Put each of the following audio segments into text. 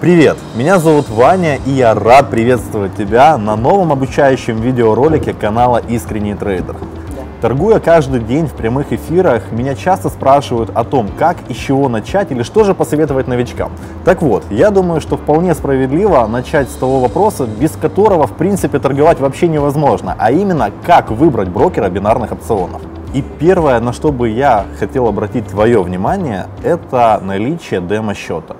Привет, меня зовут Ваня и я рад приветствовать тебя на новом обучающем видеоролике канала Искренний трейдер. Торгуя каждый день в прямых эфирах, меня часто спрашивают о том, как и с чего начать или что же посоветовать новичкам. Так вот, я думаю, что вполне справедливо начать с того вопроса, без которого в принципе торговать вообще невозможно, а именно как выбрать брокера бинарных опционов. И первое, на что бы я хотел обратить твое внимание, это наличие демо-счета.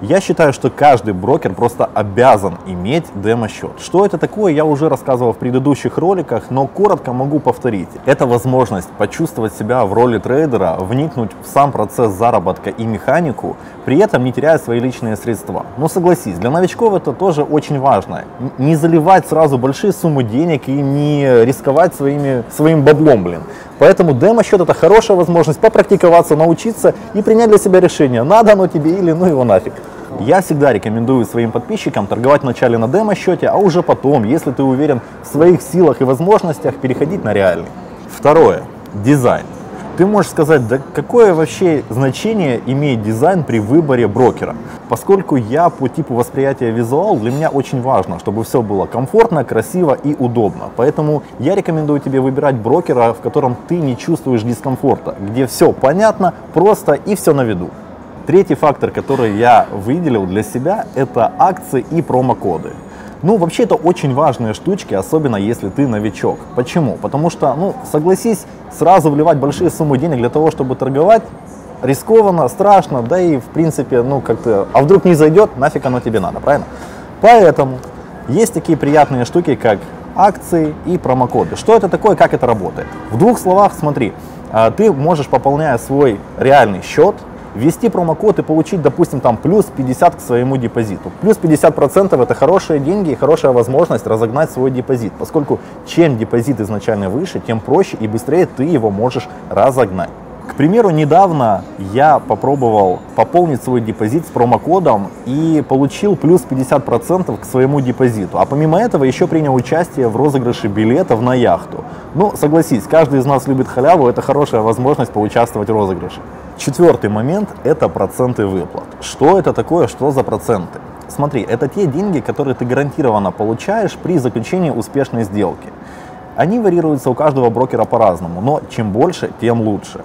Я считаю, что каждый брокер просто обязан иметь демо-счет. Что это такое, я уже рассказывал в предыдущих роликах, но коротко могу повторить. Это возможность почувствовать себя в роли трейдера, вникнуть в сам процесс заработка и механику, при этом не теряя свои личные средства. Но согласись, для новичков это тоже очень важно. Не заливать сразу большие суммы денег и не рисковать своими, своим баблом, блин. Поэтому демо-счет это хорошая возможность попрактиковаться, научиться и принять для себя решение, надо оно тебе или ну его нафиг. Я всегда рекомендую своим подписчикам торговать вначале на демо-счете, а уже потом, если ты уверен в своих силах и возможностях, переходить на реальный. Второе. Дизайн. Ты можешь сказать, да какое вообще значение имеет дизайн при выборе брокера? Поскольку я по типу восприятия визуал, для меня очень важно, чтобы все было комфортно, красиво и удобно. Поэтому я рекомендую тебе выбирать брокера, в котором ты не чувствуешь дискомфорта, где все понятно, просто и все на виду. Третий фактор, который я выделил для себя, это акции и промокоды. Ну, вообще это очень важные штучки, особенно если ты новичок. Почему? Потому что, ну, согласись, сразу вливать большие суммы денег для того, чтобы торговать, рискованно, страшно, да и в принципе, ну, как-то, а вдруг не зайдет, нафиг оно тебе надо, правильно? Поэтому есть такие приятные штуки, как акции и промокоды. Что это такое, как это работает? В двух словах, смотри, а, ты можешь, пополняя свой реальный счет, ввести промокод и получить, допустим, там плюс 50 к своему депозиту. Плюс 50 процентов это хорошие деньги и хорошая возможность разогнать свой депозит, поскольку чем депозит изначально выше, тем проще и быстрее ты его можешь разогнать. К примеру, недавно я попробовал пополнить свой депозит с промокодом и получил плюс 50% к своему депозиту. А помимо этого еще принял участие в розыгрыше билетов на яхту. Ну, согласись, каждый из нас любит халяву, это хорошая возможность поучаствовать в розыгрыше. Четвертый момент – это проценты выплат. Что это такое, что за проценты? Смотри, это те деньги, которые ты гарантированно получаешь при заключении успешной сделки. Они варьируются у каждого брокера по-разному, но чем больше, тем лучше.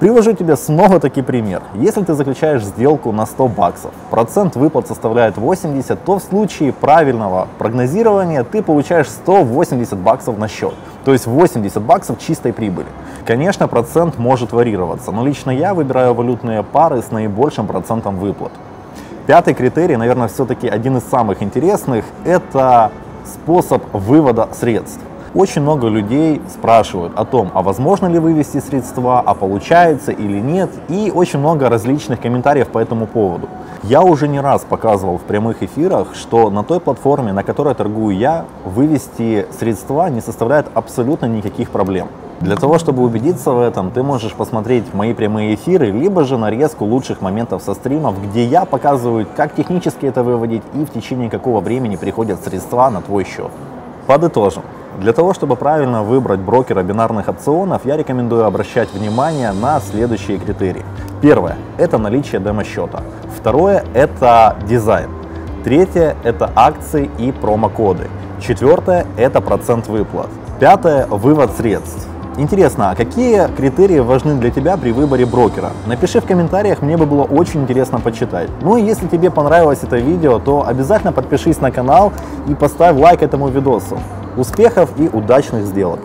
Привожу тебе снова таки пример. Если ты заключаешь сделку на 100 баксов, процент выплат составляет 80, то в случае правильного прогнозирования ты получаешь 180 баксов на счет. То есть 80 баксов чистой прибыли. Конечно, процент может варьироваться, но лично я выбираю валютные пары с наибольшим процентом выплат. Пятый критерий, наверное, все-таки один из самых интересных, это способ вывода средств. Очень много людей спрашивают о том, а возможно ли вывести средства, а получается или нет, и очень много различных комментариев по этому поводу. Я уже не раз показывал в прямых эфирах, что на той платформе, на которой торгую я, вывести средства не составляет абсолютно никаких проблем. Для того, чтобы убедиться в этом, ты можешь посмотреть мои прямые эфиры, либо же нарезку лучших моментов со стримов, где я показываю, как технически это выводить и в течение какого времени приходят средства на твой счет. Подытожим. Для того, чтобы правильно выбрать брокера бинарных опционов, я рекомендую обращать внимание на следующие критерии. Первое – это наличие демо-счета. Второе – это дизайн. Третье – это акции и промокоды. Четвертое – это процент выплат. Пятое – вывод средств. Интересно, а какие критерии важны для тебя при выборе брокера? Напиши в комментариях, мне бы было очень интересно почитать. Ну и если тебе понравилось это видео, то обязательно подпишись на канал и поставь лайк этому видосу. Успехов и удачных сделок!